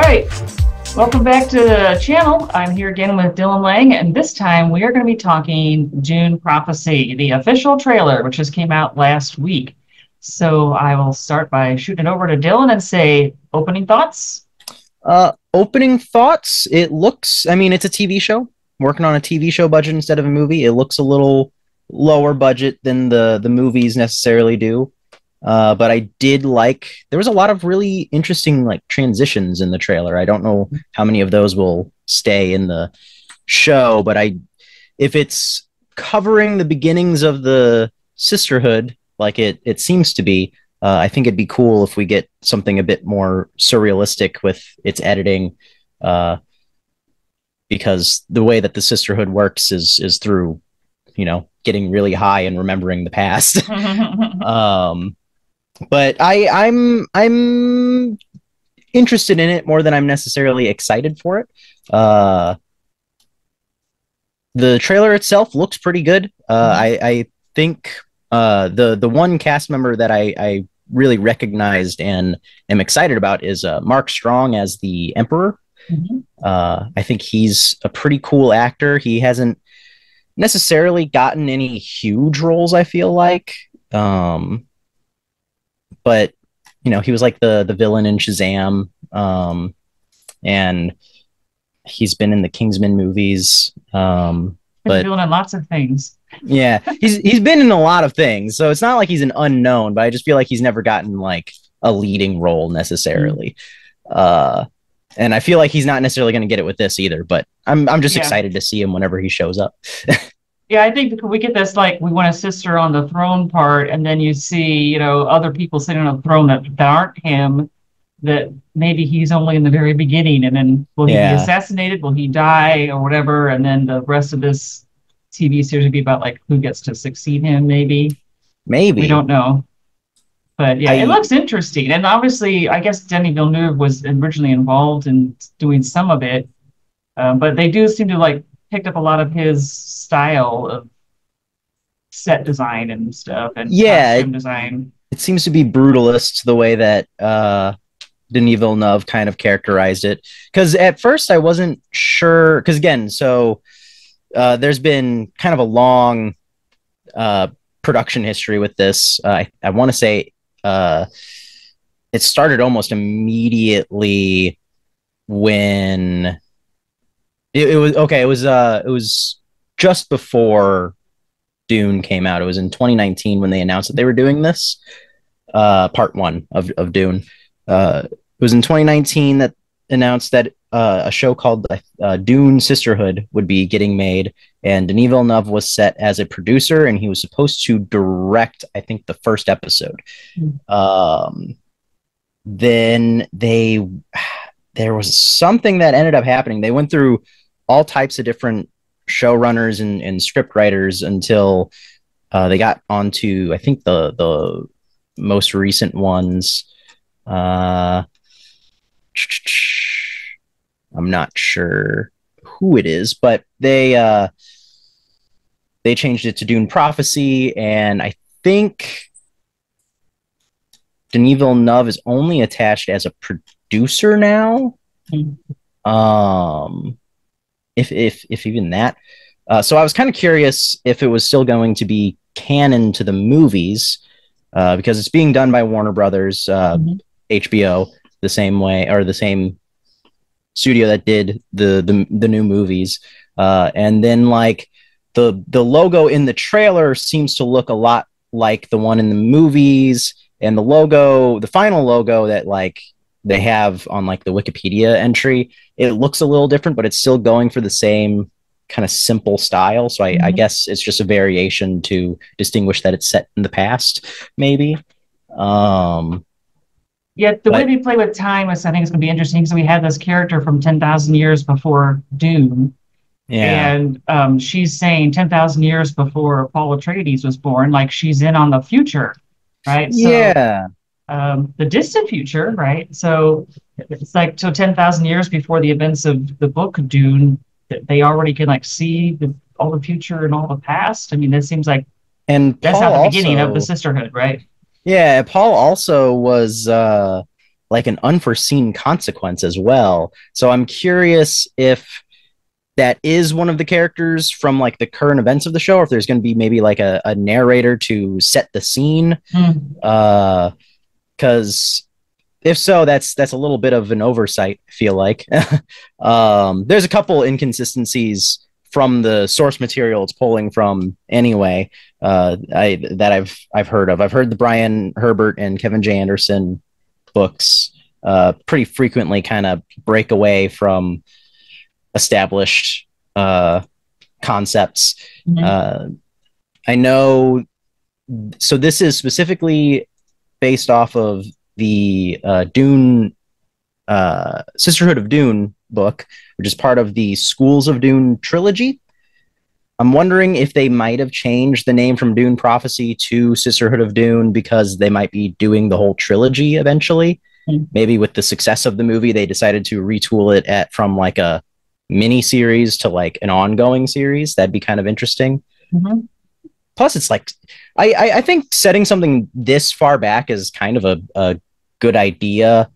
All right, welcome back to the channel. I'm here again with Dillon Lang, and this time we are going to be talking Dune Prophecy, the official trailer, which just came out last week. So I will start by shooting it over to Dillon and say opening thoughts. Uh, opening thoughts. It looks. I mean, it's a TV show. Working on a TV show budget instead of a movie. It looks a little lower budget than the the movies necessarily do. Uh, but I did like there was a lot of really interesting like transitions in the trailer. I don't know how many of those will stay in the show, but I if it's covering the beginnings of the sisterhood like it it seems to be, uh, I think it'd be cool if we get something a bit more surrealistic with its editing. Uh, because the way that the sisterhood works is is through, you know, getting really high and remembering the past. um, but I I'm I'm interested in it more than I'm necessarily excited for it. Uh, the trailer itself looks pretty good. Uh, I I think uh, the the one cast member that I I really recognized and am excited about is uh, Mark Strong as the Emperor. Mm-hmm. Uh, I think he's a pretty cool actor. He hasn't necessarily gotten any huge roles. I feel like. Um, but you know, he was like the the villain in Shazam, um, and he's been in the Kingsman movies. Um, but in lots of things. yeah, he's he's been in a lot of things, so it's not like he's an unknown. But I just feel like he's never gotten like a leading role necessarily. Mm-hmm. Uh, and I feel like he's not necessarily going to get it with this either. But I'm I'm just yeah. excited to see him whenever he shows up. Yeah, I think we get this like we want a sister on the throne part, and then you see, you know, other people sitting on the throne that, that aren't him. That maybe he's only in the very beginning, and then will he yeah. be assassinated? Will he die or whatever? And then the rest of this TV series would be about like who gets to succeed him, maybe. Maybe we don't know, but yeah, I, it looks interesting. And obviously, I guess Denis Villeneuve was originally involved in doing some of it, um, but they do seem to like picked up a lot of his style of set design and stuff and yeah it, design. It seems to be brutalist the way that uh Denis Villeneuve kind of characterized it. Because at first I wasn't sure. Because again, so uh, there's been kind of a long uh, production history with this. Uh, I, I want to say uh, it started almost immediately when it, it, was okay. It was uh, it was just before Dune came out. It was in 2019 when they announced that they were doing this. Uh, part one of of Dune. Uh, it was in 2019 that announced that uh, a show called uh, Dune Sisterhood would be getting made, and Denis Villeneuve was set as a producer, and he was supposed to direct, I think, the first episode. Mm. Um, then they, there was something that ended up happening. They went through all types of different showrunners and, and script writers until uh, they got onto I think the the most recent ones. Uh, I'm not sure who it is, but they uh, they changed it to Dune Prophecy, and I think Denis Villeneuve is only attached as a producer now. Mm-hmm. Um, if if if even that. Uh, so I was kind of curious if it was still going to be canon to the movies uh, because it's being done by Warner Brothers, uh, mm-hmm. HBO, the same way or the same studio that did the the, the new movies. Uh, and then like the the logo in the trailer seems to look a lot like the one in the movies, and the logo, the final logo that like they have on like the Wikipedia entry, it looks a little different, but it's still going for the same kind of simple style. So I, mm-hmm. I guess it's just a variation to distinguish that it's set in the past, maybe. Um, yeah, the but, way they play with time is, I think, is going to be interesting because we had this character from 10,000 years before Dune. Yeah. And um, she's saying 10,000 years before Paul Atreides was born, like she's in on the future, right? So, yeah um, the distant future, right? So it's like so ten thousand years before the events of the book Dune, that they already can like see the, all the future and all the past. I mean, that seems like and that's Paul not the beginning also, of the sisterhood, right? Yeah, Paul also was uh, like an unforeseen consequence as well. So I'm curious if that is one of the characters from like the current events of the show, or if there's going to be maybe like a, a narrator to set the scene. Hmm. Uh, because if so, that's that's a little bit of an oversight. I feel like um, there's a couple inconsistencies from the source material it's pulling from anyway. Uh, I that I've I've heard of. I've heard the Brian Herbert and Kevin J Anderson books uh, pretty frequently kind of break away from established uh, concepts. Mhm. Uh, I know. So this is specifically based off of the uh, Dune uh, Sisterhood of Dune book, which is part of the Schools of Dune trilogy. I'm wondering if they might have changed the name from Dune Prophecy to Sisterhood of Dune because they might be doing the whole trilogy eventually. Hmm. Maybe with the success of the movie, they decided to retool it at from like a mini series to like an ongoing series. That'd be kind of interesting. Mhm. Plus, it's like I, I I think setting something this far back is kind of a, a good idea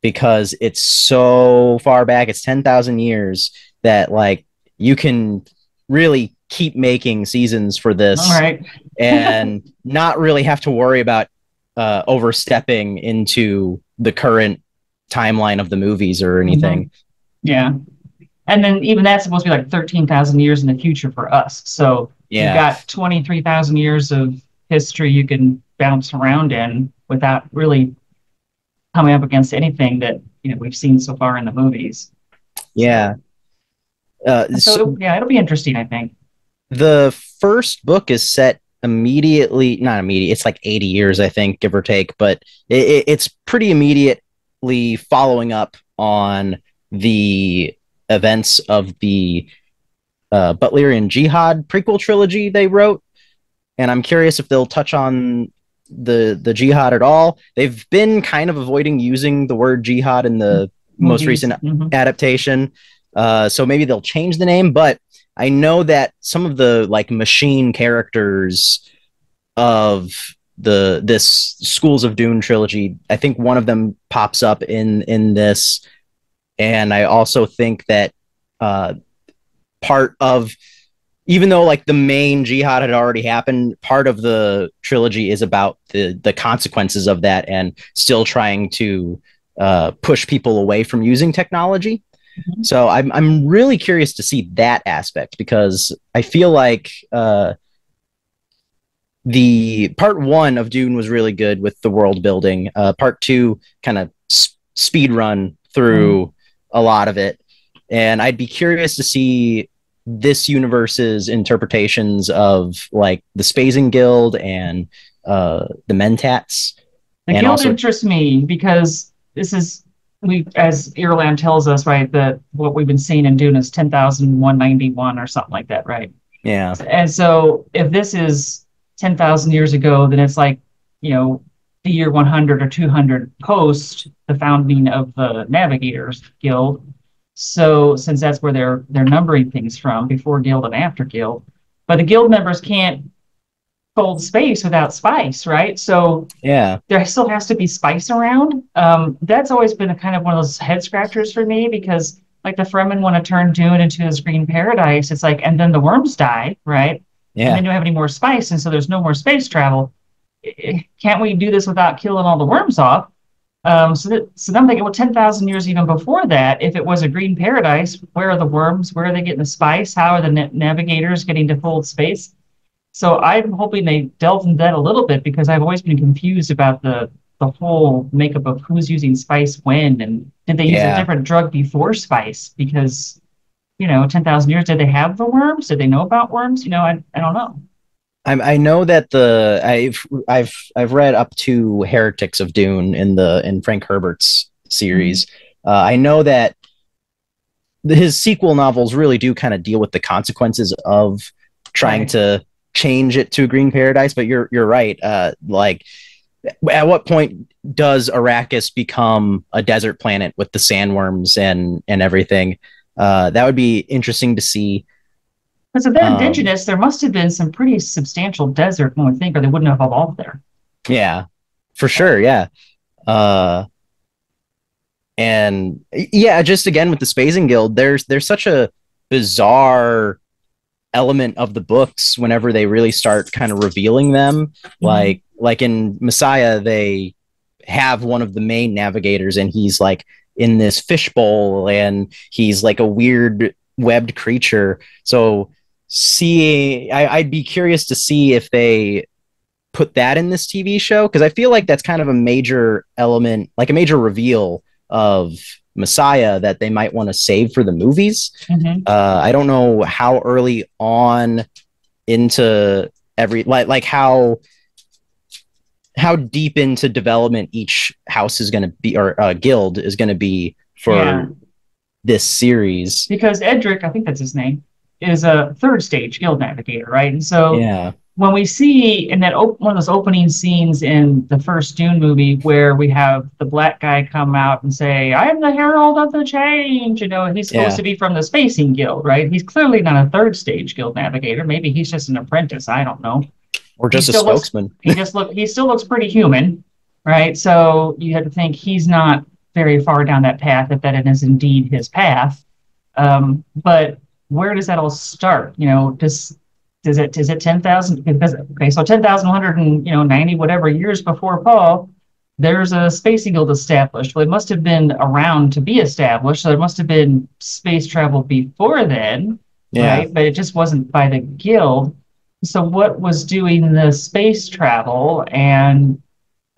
because it's so far back. It's ten thousand years that like you can really keep making seasons for this All right. and not really have to worry about uh, overstepping into the current timeline of the movies or anything. Yeah. And then even that's supposed to be like 13,000 years in the future for us. So Yeah. you've got 23,000 years of history you can bounce around in without really coming up against anything that you know we've seen so far in the movies. yeah. Uh, So, so yeah, it'll be interesting, I think. the first book is set immediately not immediate it's like 80 years i think give or take but it, it- it's pretty immediately following up on the events of the uh, butlerian jihad prequel trilogy they wrote and i'm curious if they'll touch on the the jihad at all they've been kind of avoiding using the word jihad in the most Movies. recent Mhm. adaptation. Uh, so maybe they'll change the name, but I know that some of the like machine characters of the this Schools of Dune trilogy, I think one of them pops up in in this, and I also think that uh, part of even though like the main jihad had already happened, part of the trilogy is about the the consequences of that and still trying to uh, push people away from using technology. Mhm. So I'm I'm really curious to see that aspect because I feel like uh, the part one of Dune was really good with the world building. Uh, part two kind of s- speed run through a lot of it, and I'd be curious to see this universe's interpretations of like the Spacing Guild and uh, the Mentats. The And guild also- interests me because this is we as Irulan tells us, right, that what we've been seeing in Dune is ten thousand one ninety one or something like that, right? Yeah, And so if this is ten thousand years ago, then it's like, you know, the year one hundred or two hundred post the founding of the Navigators Guild. So since that's where they're they're numbering things from, before Guild and after Guild. But the guild members can't hold space without spice, right? So yeah, there still has to be spice around. Um, that's always been a kind of one of those head scratchers for me because like the Fremen want to turn Dune into his green paradise. It's like, and then the worms die, right? And yeah, then you don't have any more spice, and so there's no more space travel. Can't we do this without killing all the worms off? Um, so, that, so then I'm thinking, well, 10,000 years even before that, if it was a green paradise, where are the worms? Where are they getting the spice? How are the na- navigators getting to hold space? So I'm hoping they delve into that a little bit because I've always been confused about the the whole makeup of who's using spice when and did they use a different drug before spice? Because you know, 10,000 years, did they have the worms? Did they know about worms? You know, I, I don't know. I, I know that the I've I've I've read up to Heretics of Dune in the in Frank Herbert's series. Uh, I know that his sequel novels really do kind of deal with the consequences of trying Right. to change it to a green paradise. But you're you're right. Uh, like, at what point does Arrakis become a desert planet with the sandworms and and everything? Uh, that would be interesting to see. Because if they're Um, indigenous, there must have been some pretty substantial desert, one would think, or they wouldn't have evolved there. Yeah, for sure. Yeah. Uh, and yeah, just again with the Spacing Guild, there's there's such a bizarre element of the books whenever they really start kind of revealing them. Mm-hmm. Like like in Messiah, they have one of the main navigators, and he's like in this fishbowl, and he's like a weird webbed creature. So see, I, I'd be curious to see if they put that in this TV show because I feel like that's kind of a major element, like a major reveal of Messiah that they might want to save for the movies. Mm-hmm. Uh, I don't know how early on into every like like how how deep into development each house is going to be or uh, guild is going to be for yeah. this series because Edric, I think that's his name, is a third stage guild navigator, right? And so yeah when we see in that op- one of those opening scenes in the first Dune movie where we have the black guy come out and say, "I am the herald of the change," you know, he's supposed yeah. to be from the Spacing Guild, right? He's clearly not a third stage guild navigator. Maybe he's just an apprentice. I don't know. Or just a spokesman. Looks, he just look. He still looks pretty human, right? So you have to think he's not very far down that path if that is indeed his path. Um, but where does that all start? You know, does is it is it ten thousand? Okay, so ten thousand one hundred and you know ninety whatever years before Paul, there's a space guild established. Well, it must have been around to be established, so there must have been space travel before then, yeah. right? But it just wasn't by the guild. So what was doing the space travel, and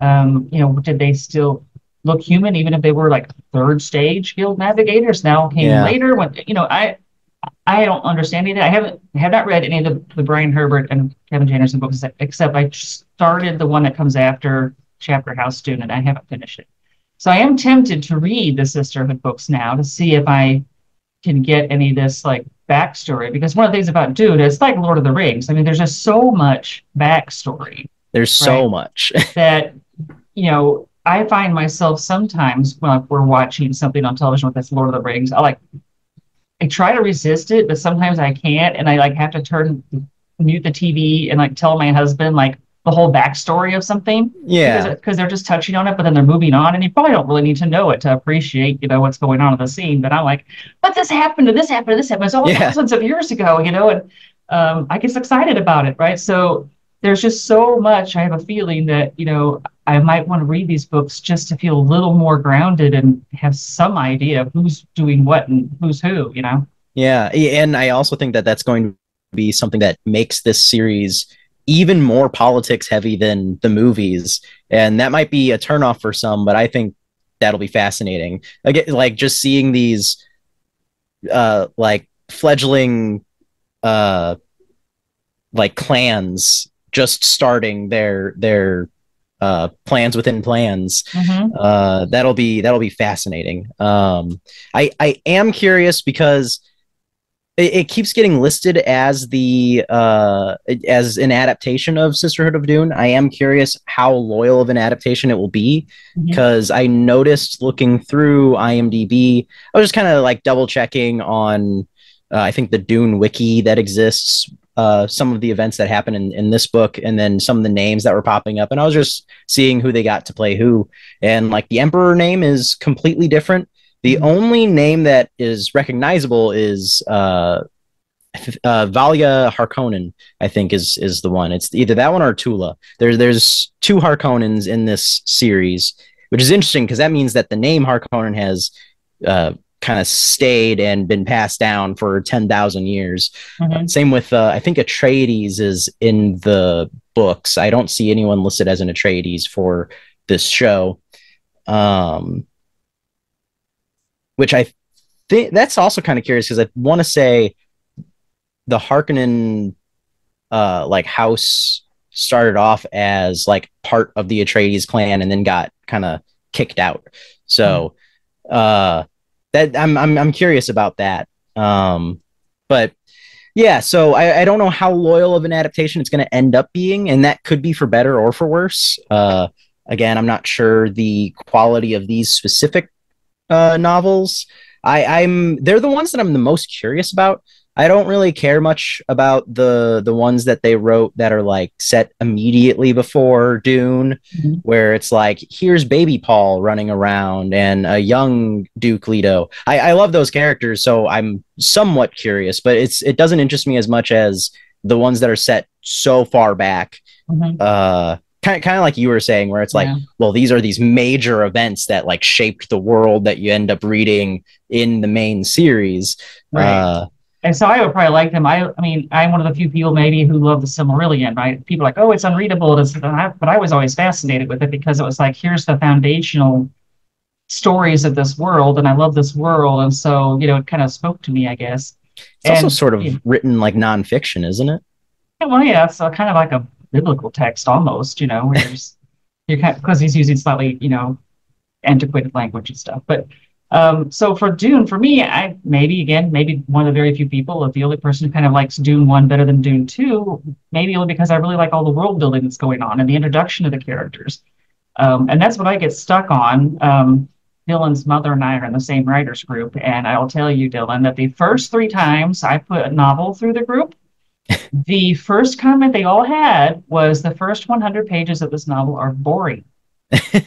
um, you know, did they still look human even if they were like third stage guild navigators? Now came yeah. later when you know I I don't understand any of that. I haven't have not read any of the, the Brian Herbert and Kevin J Anderson books except I started the one that comes after Chapter House and I haven't finished it. So I am tempted to read the Sisterhood books now to see if I can get any of this like backstory because one of the things about Dune is like Lord of the Rings. I mean, there's just so much backstory. There's right? so much that you know. I find myself sometimes when we're watching something on television with this Lord of the Rings, I like I try to resist it, but sometimes I can't, and I like have to turn mute the TV and like tell my husband like the whole backstory of something. Yeah, because they're just touching on it, but then they're moving on, and you probably don't really need to know it to appreciate you know what's going on in the scene. But I'm like, but this happened, and this happened, and this happened. It's all yeah. thousands of years ago, you know, and um, I get excited about it, right? So there's just so much. I have a feeling that you know I might want to read these books just to feel a little more grounded and have some idea of who's doing what and who's who, you know? Yeah. And I also think that that's going to be something that makes this series even more politics heavy than the movies. And that might be a turnoff for some, but I think that'll be fascinating. Again, like just seeing these, uh, like fledgling, uh, like clans just starting their their uh, plans within plans. Mm-hmm. Uh, that'll be that'll be fascinating. Um, I I am curious because it, it keeps getting listed as the uh, as an adaptation of Sisterhood of Dune. I am curious how loyal of an adaptation it will be because mm-hmm. I noticed looking through IMDb, I was just kind of like double checking on. Uh, I think the Dune wiki that exists uh, some of the events that happen in, in this book and then some of the names that were popping up. And I was just seeing who they got to play who. And like the Emperor name is completely different. The mm-hmm. only name that is recognizable is uh, uh, Valya Harkonnen, I think is is the one. It's either that one or Tula. There's there's two Harkonnens in this series, which is interesting because that means that the name Harkonnen has uh, kind of stayed and been passed down for 10,000 years. Mm-hmm. same with, uh, I think Atreides is in the books. I don't see anyone listed as an Atreides for this show. Um, which I think that's also kind of curious because I want to say the Harkonnen, uh, like house started off as like part of the Atreides clan and then got kind of kicked out. So, mm-hmm. uh, that I'm I'm I'm curious about that. Um, but yeah, so I, I don't know how loyal of an adaptation it's going to end up being, and that could be for better or for worse. Uh, again, I'm not sure the quality of these specific uh, novels. I, I'm they're the ones that I'm the most curious about. I, don't really care much about the the ones that they wrote that are like set immediately before Dune, mm-hmm. where it's like here's baby Paul running around and a young Duke Leto. I, I love those characters, so I'm somewhat curious, but it's it doesn't interest me as much as the ones that are set so far back. Mm-hmm. Uh, kind of kind of like you were saying where it's like yeah. well these are these major events that like shaped the world that you end up reading in the main series right. uh and so I would probably like them. I, I mean, I'm one of the few people maybe who love the Silmarillion, right? People are like, oh, it's unreadable. It's, but I was always fascinated with it because it was like, here's the foundational stories of this world, and I love this world, and so you know, it kind of spoke to me, I guess. It's and, also sort of written like nonfiction, isn't it? Yeah, well, yeah, it's kind of like a biblical text almost, you know, where you're kind because he's using slightly, you know, antiquated language and stuff, but um, so for Dune, for me, I maybe again, maybe one of the very few people, if the only person who kind of likes Dune one better than Dune two, maybe only because I really like all the world building that's going on and the introduction of the characters. Um, and that's what I get stuck on. Um, Dillon's mother and I are in the same writers group, and I'll tell you, Dillon, that the first three times I put a novel through the group, the first comment they all had was the first 100 pages of this novel are boring.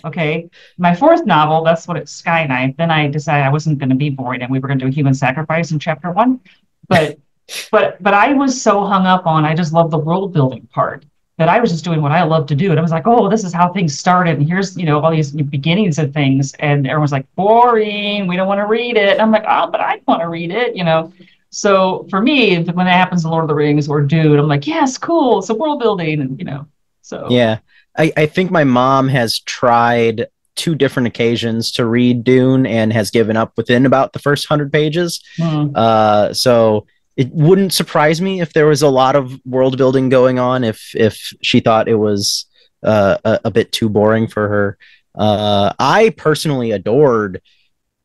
Okay. My fourth novel, that's what it's Sky Knife. Then I decided I wasn't going to be boring and we were going to do a human sacrifice in chapter one. But but but I was so hung up on I just love the world building part that I was just doing what I love to do. And I was like, oh, this is how things started. And here's, you know, all these beginnings of things. And everyone's like, boring. We don't want to read it. And I'm like, oh, but I want to read it, you know. So for me, when that happens in Lord of the Rings or Dune, I'm like, yes, cool. It's a world building. And, you know, so. Yeah. I, I think my mom has tried two different occasions to read Dune and has given up within about the first hundred pages. Mm. Uh, so it wouldn't surprise me if there was a lot of world building going on. If if she thought it was uh, a, a, bit too boring for her. Uh, I personally adored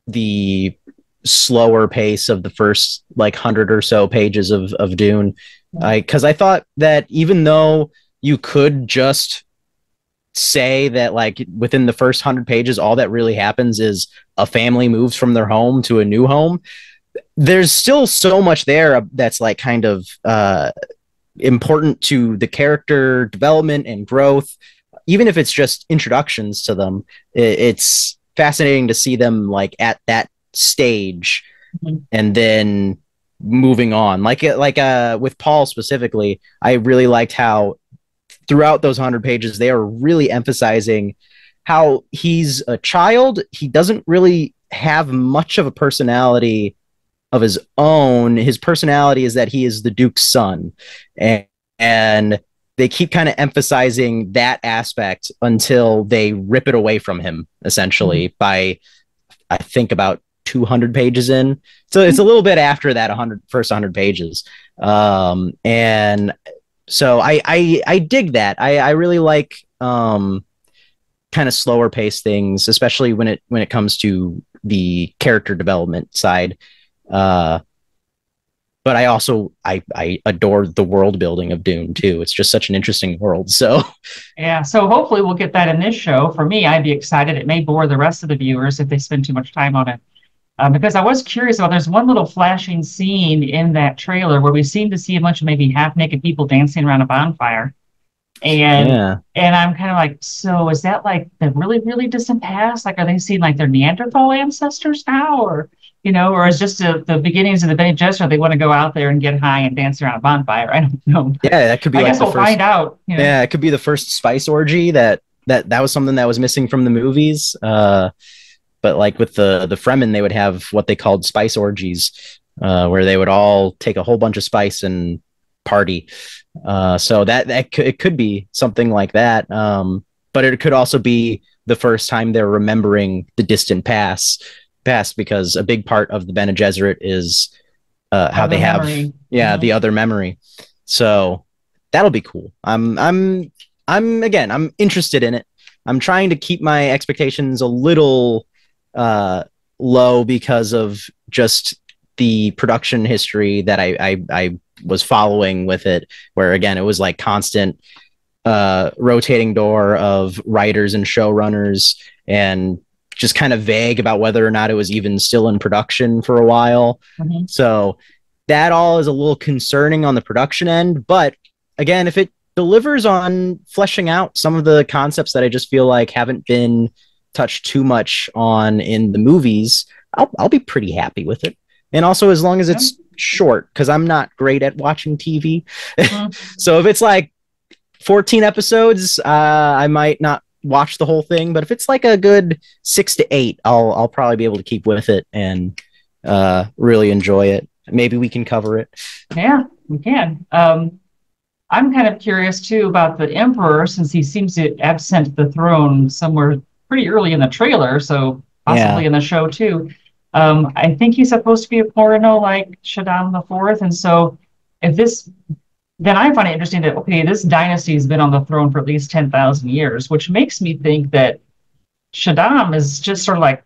the slower pace of the first like hundred or so pages of of Dune. I because I thought that even though you could just say that like within the first 100 pages all that really happens is a family moves from their home to a new home. There's still so much there that's like kind of uh important to the character development and growth. Even if it's just introductions to them it's fascinating to see them like at that stage mm-hmm. and then moving on. Like like uh with paul specifically i really liked how throughout those 100 pages, they are really emphasizing how he's a child. He doesn't really have much of a personality of his own. His personality is that he is the Duke's son. And, and they keep kind of emphasizing that aspect until they rip it away from him, essentially, mm-hmm. by, I think, about 200 pages in. So it's a little bit after that 100 first 100 pages. Um, and so I I I dig that. I I really like um kind of slower pace things, especially when it when it comes to the character development side. Uh but I also I I adore the world building of Dune too. It's just such an interesting world. So yeah, so hopefully we'll get that in this show. For me, I'd be excited. It may bore the rest of the viewers if they spend too much time on it um, because I was curious about. There's one little flashing scene in that trailer where we seem to see a bunch of maybe half naked people dancing around a bonfire, and yeah. and I'm kind of like, so is that like the really really distant past? Like, are they seeing like their Neanderthal ancestors now, or you know, or is just the, the beginnings of the Bene Gesserit? They want to go out there and get high and dance around a bonfire. I don't know. Yeah, that could be. I like guess we'll first, find out. You know? Yeah, it could be the first spice orgy that that that was something that was missing from the movies. Uh, but like with the the Fremen, they would have what they called spice orgies, uh, where they would all take a whole bunch of spice and party. Uh, so that that c- it could be something like that. Um, but it could also be the first time they're remembering the distant past, past because a big part of the Bene Gesserit is uh, how they have, memory. yeah, mm-hmm. the other memory. So that'll be cool. I'm I'm I'm again I'm interested in it. I'm trying to keep my expectations a little uh, low because of just the production history that I, I, I was following with it, where again it was like constant uh, rotating door of writers and showrunners, and just kind of vague about whether or not it was even still in production for a while. Mm-hmm. So that all is a little concerning on the production end. But again, if it delivers on fleshing out some of the concepts that I just feel like haven't been touched too much on in the movies, I'll I'll be pretty happy with it. And also as long as it's short, because I'm not great at watching TV. Mm-hmm. so if it's like 14 episodes, uh, I might not watch the whole thing. But if it's like a good six to eight, I'll I'll probably be able to keep with it and uh, really enjoy it. Maybe we can cover it. Yeah, we can. Um, I'm kind of curious too about the Emperor since he seems to absent the throne somewhere pretty early in the trailer, so possibly yeah. in the show too. Um, I think he's supposed to be a Corrino like Shaddam the Fourth, and so if this, then I find it interesting that okay, this dynasty has been on the throne for at least ten thousand years, which makes me think that Shaddam is just sort of like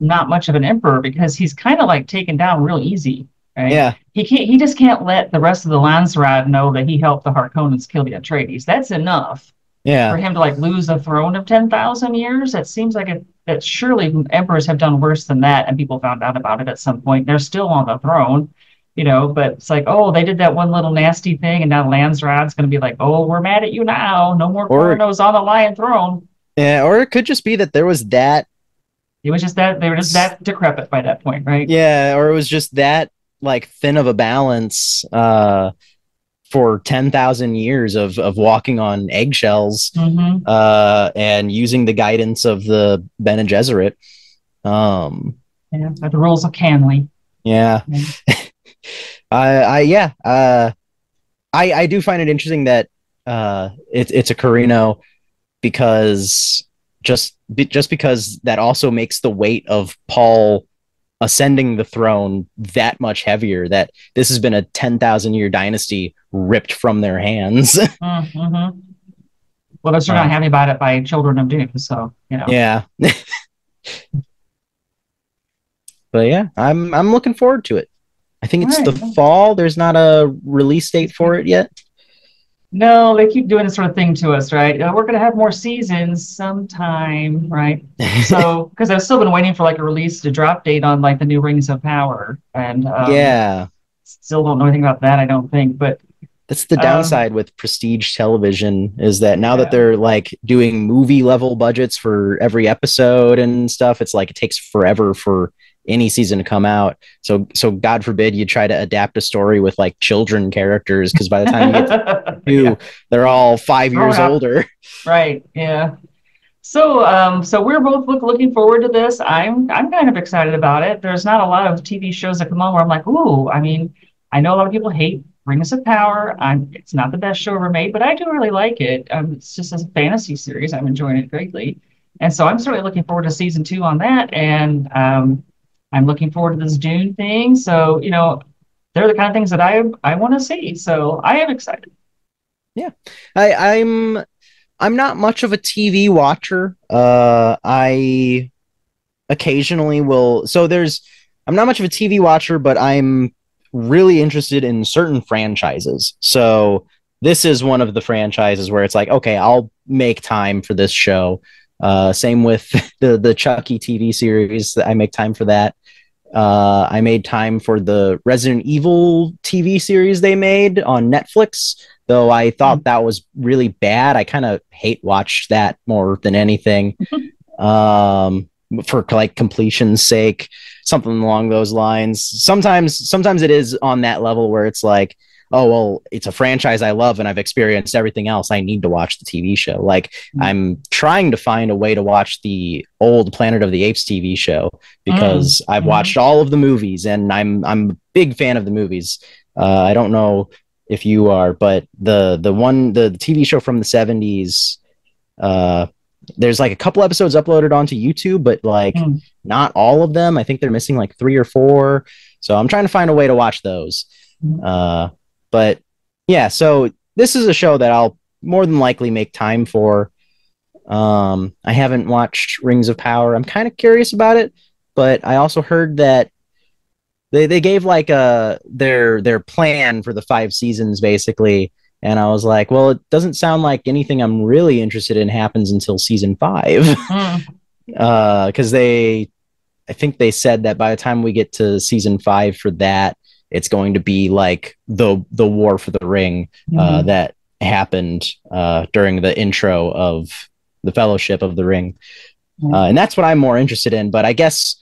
not much of an emperor because he's kind of like taken down real easy. Right? Yeah. He can't. He just can't let the rest of the Landsraad know that he helped the Harkonnens kill the Atreides. That's enough. Yeah. For him to like lose the throne of ten thousand years, it seems like it. That surely emperors have done worse than that, and people found out about it at some point. They're still on the throne, you know. But it's like, oh, they did that one little nasty thing, and now Landsraad's going to be like, oh, we're mad at you now. No more Corrinos on the Lion Throne. Yeah, or it could just be that there was that it was just that they were just that decrepit by that point, right? Yeah, or it was just that like thin of a balance uh, for ten thousand years of of walking on eggshells mm-hmm. uh, and using the guidance of the Bene Gesserit. Um, yeah, the rules of Kanly. Yeah. I, I yeah. Uh, I I do find it interesting that uh, it's it's a Corrino because just just because that also makes the weight of Paul ascending the throne that much heavier that this has been a 10,000 year dynasty ripped from their hands. mm-hmm. Well, they're uh, not happy about it by Children of Dune, so you know. Yeah. but yeah, I'm I'm looking forward to it. I think it's right. the fall. There's not a release date for it yet. No, they keep doing this sort of thing to us, right? Uh, we're going to have more seasons sometime, right? so, because I've still been waiting for like a release to drop date on like the new Rings of Power, and um, yeah, still don't know anything about that. I don't think, but that's the um, downside um, with prestige television is that now yeah. that they're like doing movie level budgets for every episode and stuff, it's like it takes forever for any season to come out. So so God forbid you try to adapt a story with like children characters because by the time you get to two, yeah. they're all five years oh, older. Right. Yeah. So um so we're both look, looking forward to this. I'm I'm kind of excited about it. There's not a lot of TV shows that come on where I'm like, ooh, I mean, I know a lot of people hate Rings of Power. I'm it's not the best show ever made, but I do really like it. Um, it's just a fantasy series. I'm enjoying it greatly. And so I'm certainly looking forward to season two on that. And um, I'm looking forward to this Dune thing. So, you know, they're the kind of things that I I want to see. So I am excited. Yeah. I, I'm I'm not much of a TV watcher. Uh I occasionally will so there's I'm not much of a TV watcher, but I'm really interested in certain franchises. So this is one of the franchises where it's like, okay, I'll make time for this show. Uh, same with the the Chucky TV series. I make time for that. Uh, I made time for the Resident Evil TV series they made on Netflix, though I thought mm-hmm. that was really bad. I kind of hate watch that more than anything. um, for like completion's sake, something along those lines. Sometimes, sometimes it is on that level where it's like, oh well it's a franchise i love and i've experienced everything else i need to watch the tv show like mm-hmm. i'm trying to find a way to watch the old planet of the apes tv show because mm-hmm. i've watched all of the movies and i'm i'm a big fan of the movies uh, i don't know if you are but the the one the tv show from the 70s uh there's like a couple episodes uploaded onto youtube but like mm. not all of them i think they're missing like three or four so i'm trying to find a way to watch those mm. uh but yeah, so this is a show that I'll more than likely make time for. Um, I haven't watched Rings of Power. I'm kind of curious about it, but I also heard that they they gave like a uh, their their plan for the five seasons basically, and I was like, well, it doesn't sound like anything I'm really interested in happens until season five, mm. uh, because they, I think they said that by the time we get to season five for that, it's going to be like the the war for the ring uh, Mhm. that happened uh, during the intro of the Fellowship of the Ring, Mhm. uh, and that's what I'm more interested in. But I guess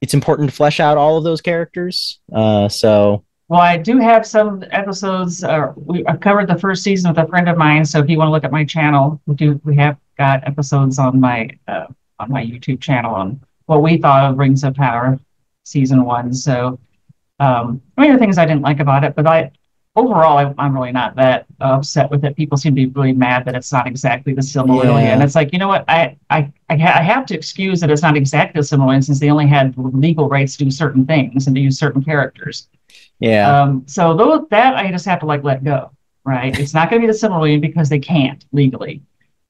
it's important to flesh out all of those characters. Uh, so Well, I do have some episodes. Uh, we I covered the first season with a friend of mine. So if you want to look at my channel, we do. We have got episodes on my uh, on my YouTube channel on what we thought of Rings of Power season one. So um, I mean, the things I didn't like about it, but I overall I, I'm really not that upset with it. People seem to be really mad that it's not exactly the Silmarillion, Yeah. and it's like you know what I I I, ha- I have to excuse that it's not exactly the Silmarillion since they only had legal rights to do certain things and to use certain characters. yeah, Um, so though that I just have to like let go, right? It's not going to be the Silmarillion because they can't legally.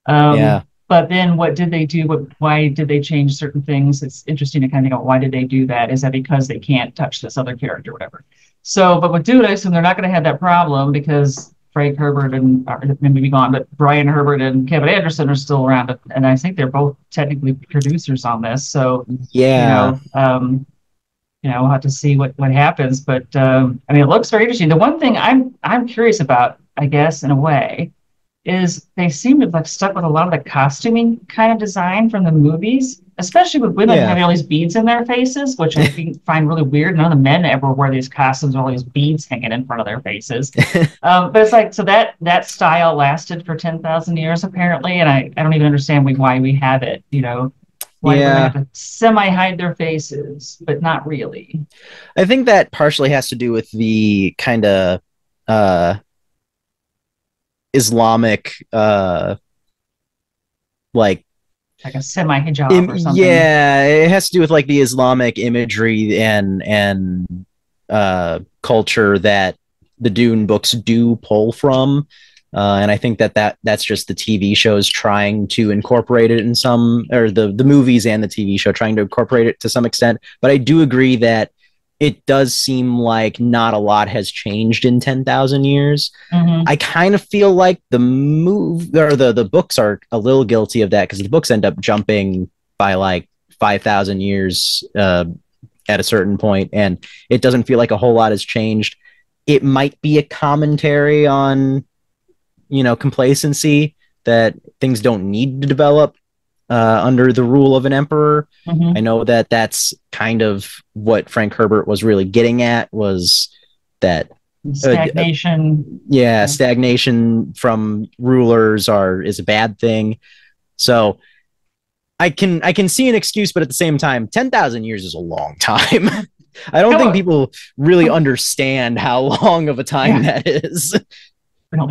Um, Yeah. But then what did they do? What, why did they change certain things? It's interesting to kind of think about why did they do that? Is that because they can't touch this other character, or whatever? So, but with Dudas, and they're not going to have that problem because Frank Herbert and or maybe gone, but Brian Herbert and Kevin Anderson are still around, and I think they're both technically producers on this. So yeah. you know, um, you know, we'll have to see what what happens. But um, I mean, it looks very interesting. The one thing I'm I'm curious about, I guess, in a way, is they seem to have like stuck with a lot of the costuming kind of design from the movies, especially with women Yeah. having all these beads in their faces, which I think, find really weird. None of the men ever wear these costumes with all these beads hanging in front of their faces. um, but it's like so that that style lasted for ten thousand years apparently, and I, I don't even understand we, why we have it. You know, why Yeah. we have to semi hide their faces, but not really. I think that partially has to do with the kind of uh, Islamic, uh, like, Like a semi hijab im- or something. yeah, it has to do with like the Islamic imagery and and uh, culture that the Dune books do pull from. Uh, and I think that, that that's just the TV shows trying to incorporate it in some, or the the movies and the TV show trying to incorporate it to some extent. But I do agree that it does seem like not a lot has changed in ten thousand years. Mhm. I kind of feel like the move or the the books are a little guilty of that because the books end up jumping by like five thousand years uh, at a certain point, and it doesn't feel like a whole lot has changed. It might be a commentary on, you know, complacency that things don't need to develop uh, under the rule of an emperor. Mhm. I know that that's kind of what Frank Herbert was really getting at was that Stagnation. yeah, Yeah. stagnation from rulers are is a bad thing. So I can I can see an excuse, but at the same time, ten thousand years is a long time. I don't Come think people really understand how long of a time that is. Come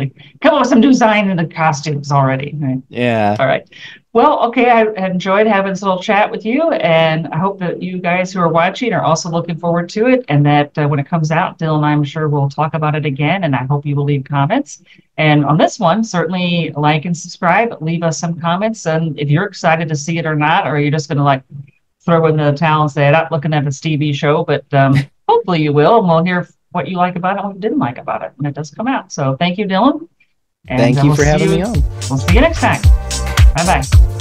up with some design in the costumes already. Right. Yeah. All right. Well, okay. I enjoyed having this little chat with you, and I hope that you guys who are watching are also looking forward to it, and that uh, when it comes out, Dillon, I'm sure we'll talk about it again, and I hope you will leave comments. And on this one, certainly like and subscribe. Leave us some comments, and if you're excited to see it or not, or you're just going to like throw in the towel and say, "I'm not looking at this TV show," but um, hopefully you will, and we'll hear what you like about it, and what you didn't like about it when it does come out. So thank you, Dillon. And, Thank you we'll for having me on. We'll see you next time. 拜拜。